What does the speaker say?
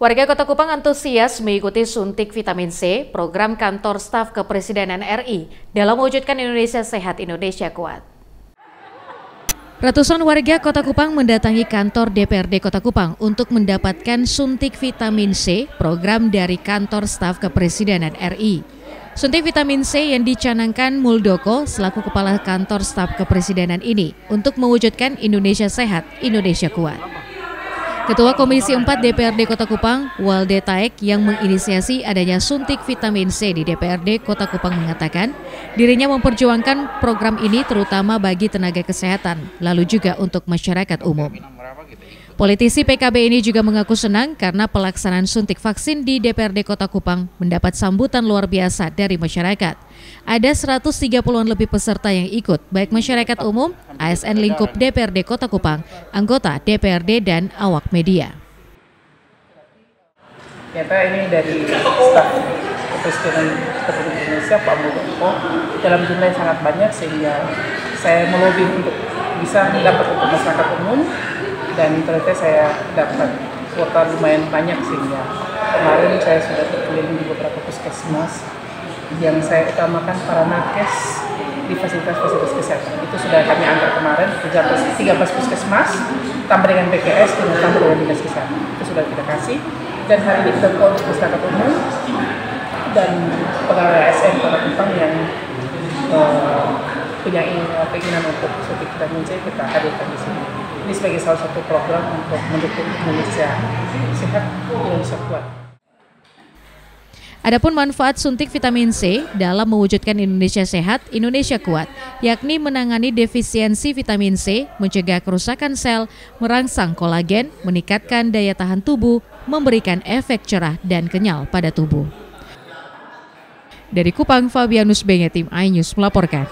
Warga Kota Kupang antusias mengikuti suntik vitamin C, program kantor staf kepresidenan RI dalam mewujudkan Indonesia Sehat Indonesia Kuat. Ratusan warga Kota Kupang mendatangi kantor DPRD Kota Kupang untuk mendapatkan suntik vitamin C, program dari kantor staf kepresidenan RI. Suntik vitamin C yang dicanangkan Muldoko selaku kepala kantor staf kepresidenan ini untuk mewujudkan Indonesia Sehat, Indonesia Kuat. Ketua Komisi 4 DPRD Kota Kupang, Walde Taek, yang menginisiasi adanya suntik vitamin C di DPRD Kota Kupang mengatakan, dirinya memperjuangkan program ini terutama bagi tenaga kesehatan, lalu juga untuk masyarakat umum. Politisi PKB ini juga mengaku senang karena pelaksanaan suntik vaksin di DPRD Kota Kupang mendapat sambutan luar biasa dari masyarakat. Ada 130-an lebih peserta yang ikut, baik masyarakat umum, ASN lingkup DPRD Kota Kupang, anggota DPRD, dan awak media. Ternyata ini dari staf Presiden Republik Indonesia Pak Muldoko dalam jumlah yang sangat banyak sehingga saya melobi untuk bisa mendapat untuk masyarakat umum dan ternyata saya dapat kuota lumayan banyak sehingga kemarin saya sudah berkeliling di beberapa puskesmas yang saya utamakan para nakes di fasilitas-fasilitas kesehatan. Itu sudah kami angkat kemarin, 13 puskesmas, tambah dengan PKS, dan tambah dengan dinas kesehatan. Itu sudah kita kasih. Dan hari ini kita call masyarakat umum dan pegawai ASN Kota Kupang yang uh, punya keinginan untuk vitamin C kita hadirkan di sini. Ini sebagai salah satu program untuk mendukung Indonesia sehat, Indonesia kuat. Adapun manfaat suntik vitamin C dalam mewujudkan Indonesia sehat, Indonesia kuat, yakni menangani defisiensi vitamin C, mencegah kerusakan sel, merangsang kolagen, meningkatkan daya tahan tubuh, memberikan efek cerah dan kenyal pada tubuh. Dari Kupang, Fabianus Bengetim iNews melaporkan.